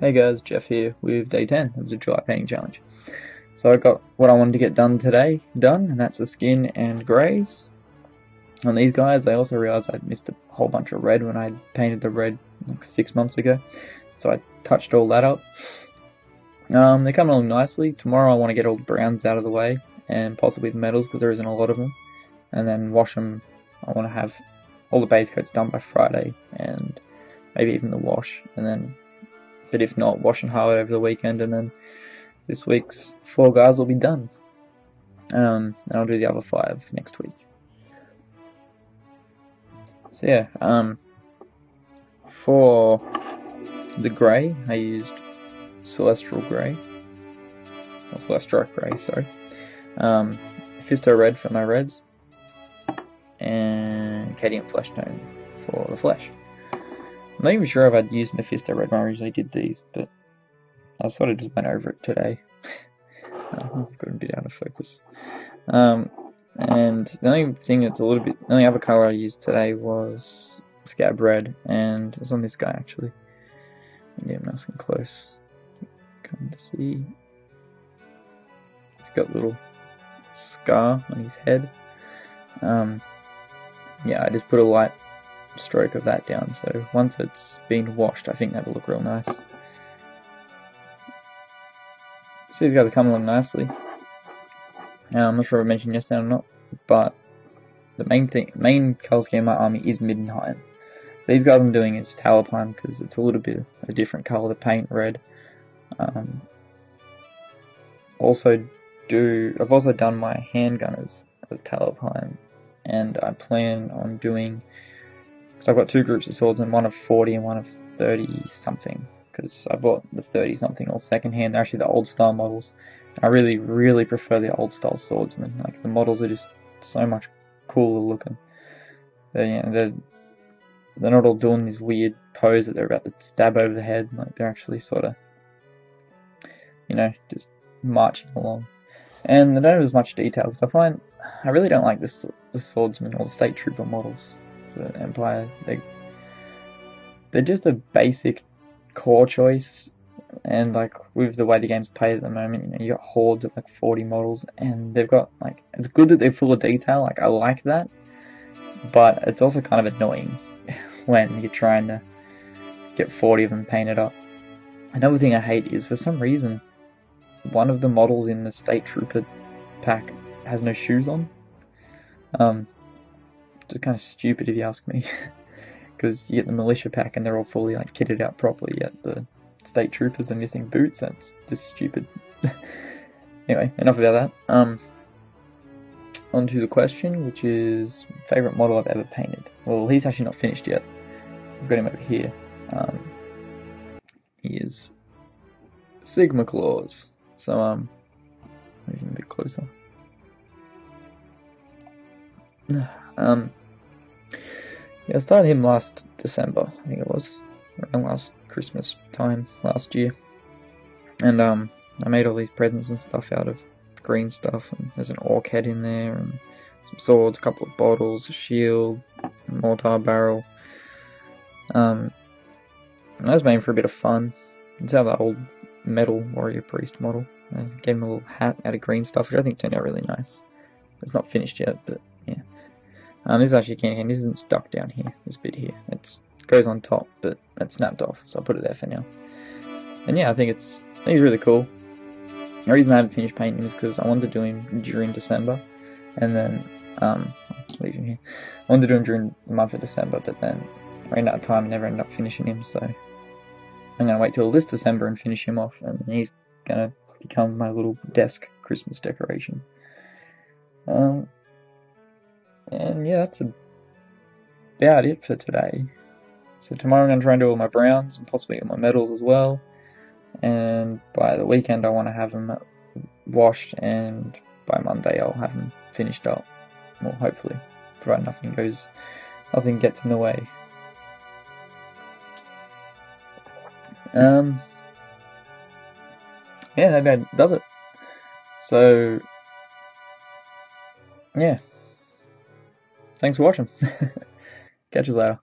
Hey guys, Jeff here with day 10 of the July Painting Challenge. So I got what I wanted to get done today done, and that's the skin and greys. On these guys, I also realized I'd missed a whole bunch of red when I painted the red like six months ago. So I touched all that up. Um, they're coming along nicely. Tomorrow I want to get all the browns out of the way, and possibly the metals because there isn't a lot of them. And then wash them. I want to have all the base coats done by Friday, and maybe even the wash, and then but if not, wash and highlight over the weekend, and then this week's four guys will be done. Um, and I'll do the other five next week. So yeah, um, for the grey, I used Celestial Grey, or Celestra Grey, sorry. Um, Fisto Red for my reds, and Cadian Flesh Tone for the flesh. I'm not even sure if I'd used Mephisto Red when I originally did these, but I sort of just went over it today. got a bit out of focus. Um, and the only thing that's a little bit, the only other color I used today was Scab Red, and it was on this guy actually. Get him nice and close. Come to see. He's got a little scar on his head. Um, yeah, I just put a light stroke of that down, so once it's been washed, I think that'll look real nice. So these guys are coming along nicely. Now, I'm not sure if I mentioned yesterday or not, but the main thing, main color scheme in my army is Middenheim. These guys I'm doing is Talabheim because it's a little bit a different color to paint red. Um, also do I've also done my handgunners as Talabheim, and I plan on doing so I've got two groups of swordsmen, one of 40 and one of 30 something. Because I bought the 30 something all second hand. They're actually the old style models. I really, really prefer the old style swordsmen. Like the models are just so much cooler looking. They're, you know, they're, they're not all doing this weird pose that they're about to stab over the head. Like they're actually sort of, you know, just marching along. And they don't have as much detail because I find I really don't like this the swordsman or the state trooper models Empire. They they're just a basic core choice, and like with the way the game's played at the moment, you know, you got hordes of like 40 models, and they've got like it's good that they're full of detail. Like I like that, but it's also kind of annoying when you're trying to get 40 of them painted up. Another thing I hate is for some reason one of the models in the State Trooper pack has no shoes on. Um, just kind of stupid if you ask me. Because you get the militia pack and they're all fully like kitted out properly, yet the state troopers are missing boots. That's just stupid. anyway, enough about that. Um, on to the question, which is favorite model I've ever painted. Well, he's actually not finished yet. I've got him over here. Um, he is Sigmar Claus. So um, move him a bit closer. Um, yeah, I started him last December, I think it was, around last Christmas time last year. And um, I made all these presents and stuff out of green stuff, and there's an orc head in there, and some swords, a couple of bottles, a shield, a mortar barrel. Um, I was made for a bit of fun. It's how that old metal warrior priest model. I gave him a little hat out of green stuff, which I think turned out really nice. It's not finished yet, but. Um, this actually can't, this isn't stuck down here, this bit here. It goes on top, but it's snapped off, so I'll put it there for now. And yeah, I think it's, I think it's really cool. The reason I haven't finished painting him is because I wanted to do him during December, and then, um, leave him here. I wanted to do him during the month of December, but then I ran out of time and never ended up finishing him, so I'm going to wait till this December and finish him off, and he's going to become my little desk Christmas decoration. Um, and yeah, that's about it for today. So tomorrow I'm going to try and do all my browns and possibly all my metals as well. And by the weekend I want to have them washed and by Monday I'll have them finished up. Well, hopefully, provided nothing goes, nothing gets in the way. Um, yeah, that does it. So, yeah. Thanks for watching. Catch you later.